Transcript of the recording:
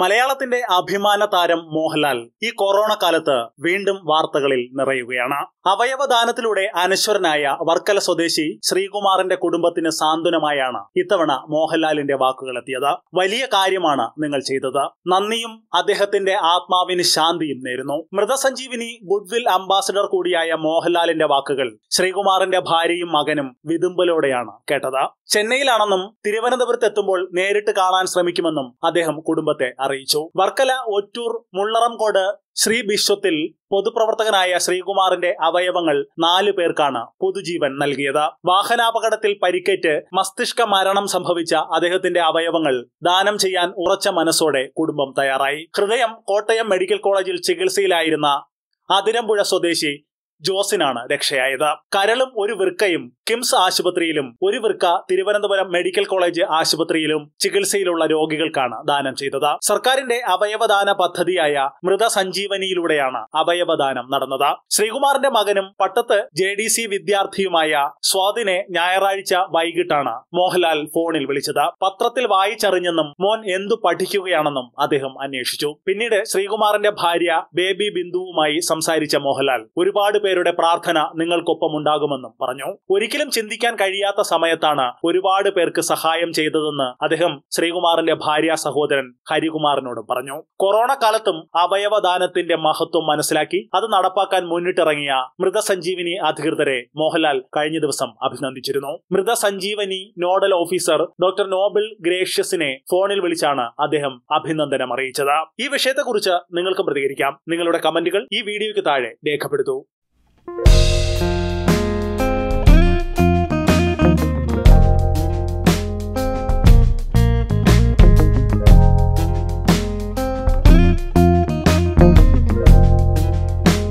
മലയാളത്തിന്റെ അഭിമാന താരം മോഹൻലാൽ ഈ കൊറോണ കാലത്ത് വീണ്ടും വാർത്തകളിൽ നിറയുകയാണ്. അവയവദാനത്തിലൂടെ അനശ്വരനായ വർക്കല സ്വദേശി ശ്രീകുമാറിന്റെ കുടുംബത്തിന് സാന്ത്വനമായാണ് ഇത്തവണ മോഹൻലാലിന്റെ വാക്കുകൾ എത്തിയത് വലിയ കാര്യമാണ് നിങ്ങൾ ചെയ്തത്. നന്ദിയും അദ്ദേഹത്തിന്റെ ആത്മാവിന് ശാന്തിയും നേരുന്നു. മൃതസഞ്ജീവിനി ഗുഡ്വിൽ അംബാസിഡർ കൂടിയായ മോഹൻലാലിന്റെ വാക്കുകൾ ശ്രീകുമാറിന്റെ ഭാര്യയും മകനും വിതുമ്പലോടെയാണ് കേട്ടത്. ചെന്നൈയിലാണെന്നും തിരുവനന്തപുരത്ത് എത്തുമ്പോൾ നേരിട്ട് കാണാൻ ശ്രമിക്കുമെന്നും അദ്ദേഹം കുടുംബത്തെ അറിയിച്ചു. വർക്കല ഒറ്റൂർ മുള്ളറംകോട് ശ്രീ ബിശ്വത്തിൽ പൊതുപ്രവർത്തകനായ ശ്രീകുമാറിന്റെ അവയവങ്ങൾ നാലു പേർക്കാണ് പൊതുജീവൻ നൽകിയത്. വാഹനാപകടത്തിൽ പരിക്കേറ്റ് മസ്തിഷ്ക മരണം സംഭവിച്ച അദ്ദേഹത്തിന്റെ അവയവങ്ങൾ ദാനം ചെയ്യാൻ ഉറച്ച മനസ്സോടെ കുടുംബം തയ്യാറായി. ഹൃദയം കോട്ടയം മെഡിക്കൽ കോളേജിൽ ചികിത്സയിലായിരുന്ന അതിരമ്പുഴ സ്വദേശി ജോസിനാണ് രക്ഷയായത്. കരളും ഒരു വൃക്കയും കിംസ് ആശുപത്രിയിലും ഒരു വൃക്ക തിരുവനന്തപുരം മെഡിക്കൽ കോളേജ് ആശുപത്രിയിലും ചികിത്സയിലുള്ള രോഗികൾക്കാണ് ദാനം ചെയ്തത്. സർക്കാരിന്റെ അവയവദാന പദ്ധതിയായ മൃതസഞ്ജീവനിയിലൂടെയാണ് അവയവദാനം നടന്നത്. ശ്രീകുമാറിന്റെ മകനും പട്ടത്ത് ജെ ഡി സി വിദ്യാർത്ഥിയുമായ സ്വാതിനെ ഞായറാഴ്ച വൈകിട്ടാണ് മോഹൻലാൽ ഫോണിൽ വിളിച്ചത്. പത്രത്തിൽ വായിച്ചറിഞ്ഞെന്നും മോൻ എന്തു പഠിക്കുകയാണെന്നും അദ്ദേഹം അന്വേഷിച്ചു. പിന്നീട് ശ്രീകുമാറിന്റെ ഭാര്യ ബേബി ബിന്ദുവുമായി സംസാരിച്ച മോഹൻലാൽ ഒരുപാട് പേരുടെ പ്രാർത്ഥന നിങ്ങൾക്കൊപ്പം ഉണ്ടാകുമെന്നും പറഞ്ഞു. ഒരിക്കലും ചിന്തിക്കാൻ കഴിയാത്ത സമയത്താണ് ഒരുപാട് പേർക്ക് സഹായം ചെയ്തതെന്ന് അദ്ദേഹം ശ്രീകുമാറിന്റെ ഭാര്യ സഹോദരൻ ഹരികുമാറിനോട് പറഞ്ഞു. കൊറോണ കാലത്തും അവയവദാനത്തിന്റെ മഹത്വം മനസ്സിലാക്കി അത് നടപ്പാക്കാൻ മുന്നിട്ടിറങ്ങിയ മൃതസഞ്ജീവിനി അധികൃതരെ മോഹൻലാൽ കഴിഞ്ഞ ദിവസം അഭിനന്ദിച്ചിരുന്നു. Mrithasanjeevani nodal officer doctor Noble ഗ്രേഷ്യസിനെ ഫോണിൽ വിളിച്ചാണ് അദ്ദേഹം അഭിനന്ദനം അറിയിച്ചത് ഈ വിഷയത്തെക്കുറിച്ച് നിങ്ങൾക്ക് പ്രതികരിക്കാം. നിങ്ങളുടെ കമന്റുകൾ ഈ വീഡിയോയ്ക്ക് താഴെ രേഖപ്പെടുത്തൂ. thank you